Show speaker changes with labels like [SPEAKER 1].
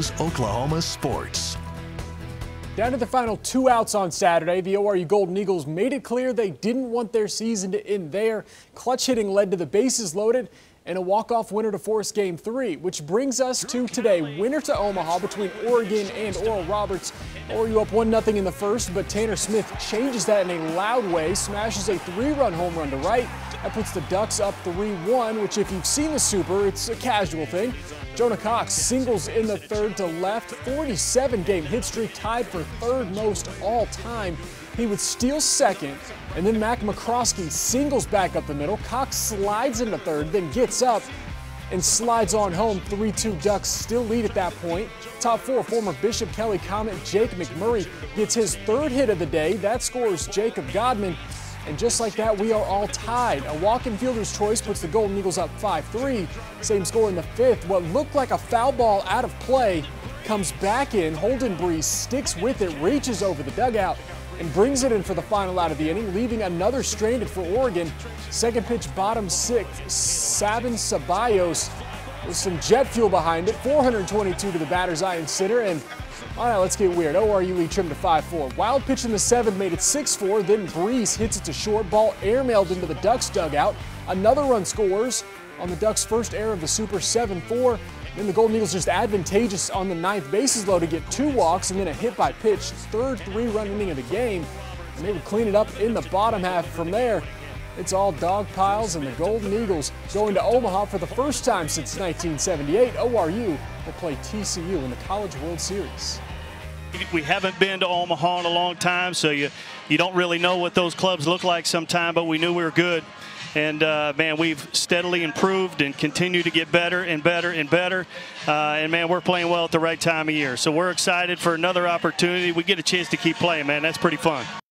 [SPEAKER 1] News Oklahoma Sports.
[SPEAKER 2] Down to the final two outs on Saturday, the ORU Golden Eagles made it clear they didn't want their season to end there. Clutch hitting led to the bases loaded and a walk-off winner to force game three, which brings us to today. Winner to Omaha between Oregon and Oral Roberts. ORU up 1-0 in the first, but Tanner Smith changes that in a loud way, smashes a three-run home run to right. That puts the Ducks up 3-1, which if you've seen the Super, it's a casual thing. Jonah Cox singles in the third to left, 47 game hit streak tied for third most all time. He would steal second, and then Mac McCroskey singles back up the middle. Cox slides into third, then gets up and slides on home. 3-2 Ducks still lead at that point. Top four, former Bishop Kelley Comet Jake McMurray gets his third hit of the day. That scores Jacob Godman. And just like that, we are all tied. A walk-in fielder's choice puts the Golden Eagles up 5-3. Same score in the fifth. What looked like a foul ball out of play comes back in. Holden Breeze sticks with it, reaches over the dugout, and brings it in for the final out of the inning, leaving another stranded for Oregon. Second pitch, bottom sixth, Sabin Ceballos with some jet fuel behind it, 422 to the batter's eye and center, and all right, let's get weird. ORU lead trimmed to 5-4. Wild pitch in the seventh made it 6-4. Then Breeze hits it to short. Ball airmailed into the Ducks dugout. Another run scores on the Ducks' first error of the Super 7-4. Then the Golden Eagles just advantageous on the ninth bases low to get two walks and then a hit by pitch. Third three-run inning of the game. And they would clean it up in the bottom half from there. It's all dog piles and the Golden Eagles going to Omaha for the first time since 1978. ORU will play TCU in the College World Series.
[SPEAKER 3] We haven't been to Omaha in a long time, so you, you don't really know what those clubs look like sometime, but we knew we were good. And uh, man, we've steadily improved and continue to get better and better and better. Uh, and man, we're playing well at the right time of year. So we're excited for another opportunity. We get a chance to keep playing, man. That's pretty fun.